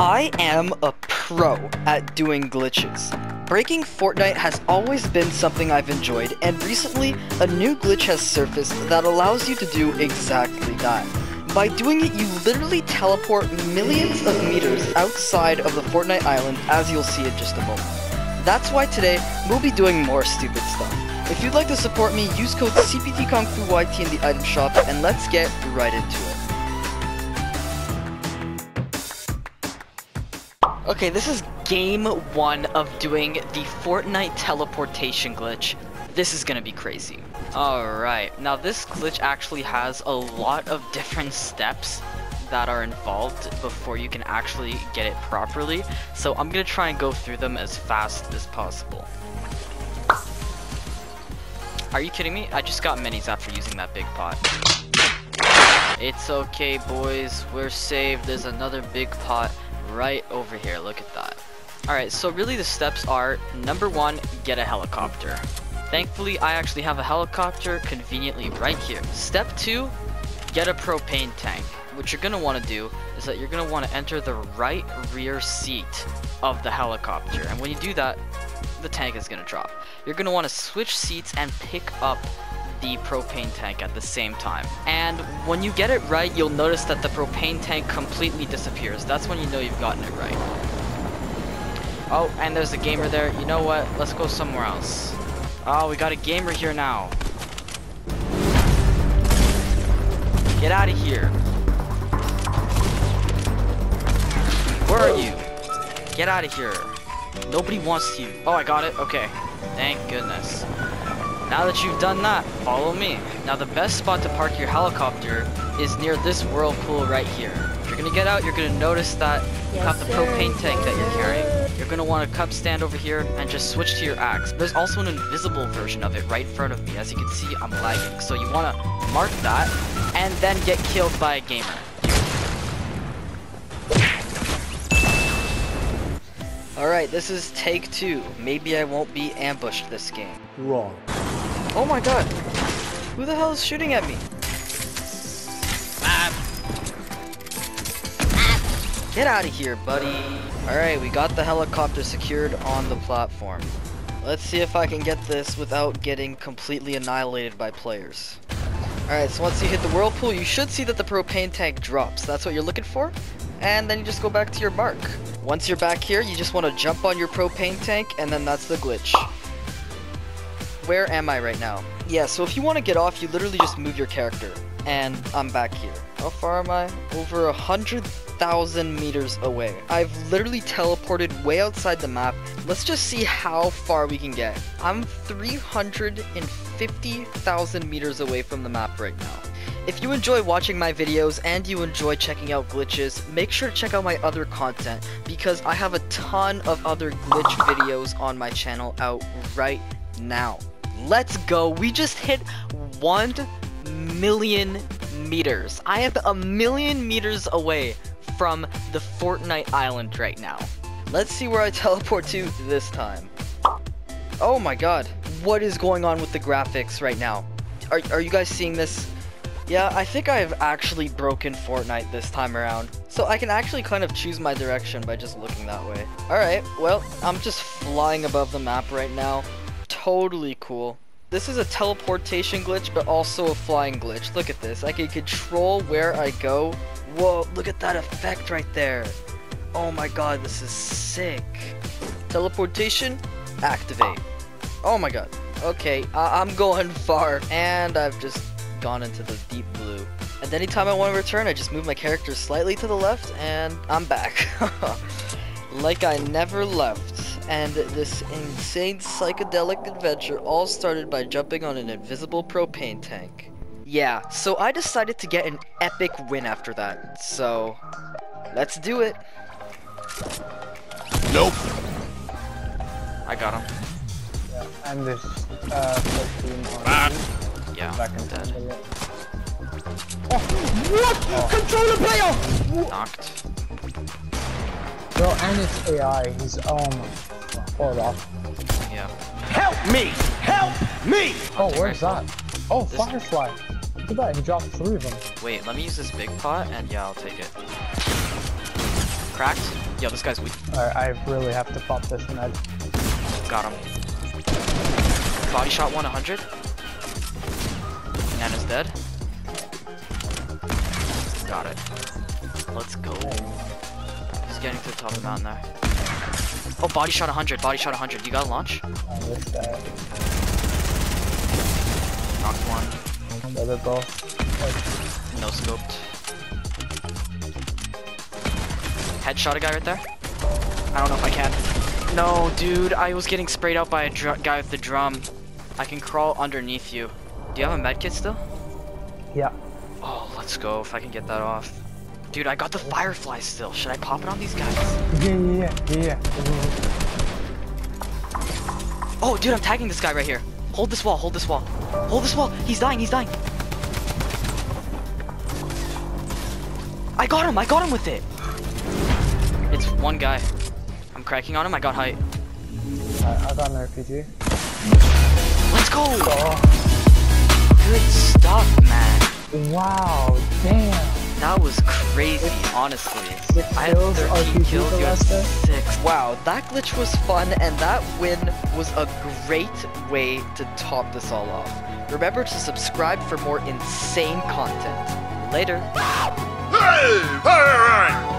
I am a pro at doing glitches. Breaking Fortnite has always been something I've enjoyed, and recently, a new glitch has surfaced that allows you to do exactly that. By doing it, you literally teleport millions of meters outside of the Fortnite island, as you'll see in just a moment. That's why today, we'll be doing more stupid stuff. If you'd like to support me, use code CPTKungFuYT in the item shop, and let's get right into it. Okay, this is game one of doing the Fortnite teleportation glitch. This is gonna be crazy. Alright, now this glitch actually has a lot of different steps that are involved before you can actually get it properly. So I'm gonna try and go through them as fast as possible. Are you kidding me? I just got minis after using that big pot. It's okay, boys. We're saved. There's another big pot right over here. Look at that. Alright, so really the steps are, number one, get a helicopter. Thankfully, I actually have a helicopter conveniently right here. Step two, get a propane tank. What you're gonna want to do is that you're gonna want to enter the right rear seat of the helicopter. And when you do that, the tank is gonna drop. You're gonna want to switch seats and pick up the propane tank at the same time. And when you get it right, you'll notice that the propane tank completely disappears. That's when you know you've gotten it right. Oh, and there's a gamer there. You know what? Let's go somewhere else. Oh, we got a gamer here now. Get out of here. Where are you? Get out of here. Nobody wants you. Oh, I got it. Okay. Thank goodness. Now that you've done that, follow me. Now the best spot to park your helicopter is near this whirlpool right here. If you're gonna get out, you're gonna notice that you Yes, have the sir. propane tank that you're carrying. You're gonna want a cup stand over here and just switch to your axe. There's also an invisible version of it right in front of me. As you can see, I'm lagging. So you wanna mark that and then get killed by a gamer. Alright, this is take two. Maybe I won't be ambushed this game. Wrong. Oh my god! Who the hell is shooting at me? Get out of here, buddy! Alright, we got the helicopter secured on the platform. Let's see if I can get this without getting completely annihilated by players. Alright, so once you hit the whirlpool, you should see that the propane tank drops. That's what you're looking for. And then you just go back to your mark. Once you're back here, you just want to jump on your propane tank, and then that's the glitch where am I right now? Yeah, so if you want to get off, you literally just move your character. And I'm back here. How far am I? Over a hundred thousand meters away. I've literally teleported way outside the map. Let's just see how far we can get. I'm 350,000 meters away from the map right now. If you enjoy watching my videos and you enjoy checking out glitches, make sure to check out my other content because I have a ton of other glitch videos on my channel out right now. Let's go. We just hit 1 million meters. I am a million meters away from the Fortnite island right now. Let's see where I teleport to this time. Oh my god. What is going on with the graphics right now? Are, are you guys seeing this? Yeah, I think I've actually broken Fortnite this time around. So I can actually kind of choose my direction by just looking that way. Alright, well, I'm just flying above the map right now. Totally cool. This is a teleportation glitch, but also a flying glitch. Look at this. I can control where I go. Whoa, look at that effect right there. Oh my god, this is sick. Teleportation, activate. Oh my god. Okay, I I'm going far, and I've just gone into the deep blue. And anytime I want to return, I just move my character slightly to the left, and I'm back. like I never left. And this insane psychedelic adventure all started by jumping on an invisible propane tank. Yeah, so I decided to get an epic win after that. So, let's do it. Nope. I got him. Yeah, and this uh, 15 on Ah. Yeah, back in dead. Canada. Oh, what? Oh. Controller player! Knocked. Bro, and it's AI. He's oh my. Hold off. Yeah. Help me! Help me! Oh, where's that? Oh, This- Firefly. Look at that. He dropped three of them. Wait, let me use this big pot, and yeah, I'll take it. Cracked. Yo, this guy's weak. Alright, I really have to pop this med. Got him. Body shot 100. Nana's dead. Got it. Let's go. He's getting to the top of the mountain there. Oh, body shot 100. Body shot 100. You got launch? Knocked one. The other both. No scoped. Headshot a guy right there. I don't know if I can. No, dude, I was getting sprayed out by a dr guy with the drum. I can crawl underneath you. Do you have a medkit still? Yeah. Oh, let's go if I can get that off. Dude, I got the firefly still. Should I pop it on these guys? Yeah, yeah, yeah, yeah. Oh, dude, I'm tagging this guy right here. Hold this wall, hold this wall. Hold this wall. He's dying, he's dying. I got him, I got him with it. It's one guy. I'm cracking on him, I got height. Alright, I got an RPG. Let's go! Oh, Good stuff, man. wow, damn. That was crazy, honestly. The I had kills, 13 RPG kills, you had Gillespie? 6. Wow, that glitch was fun, and that win was a great way to top this all off. Remember to subscribe for more insane content. Later. Hey! Hey!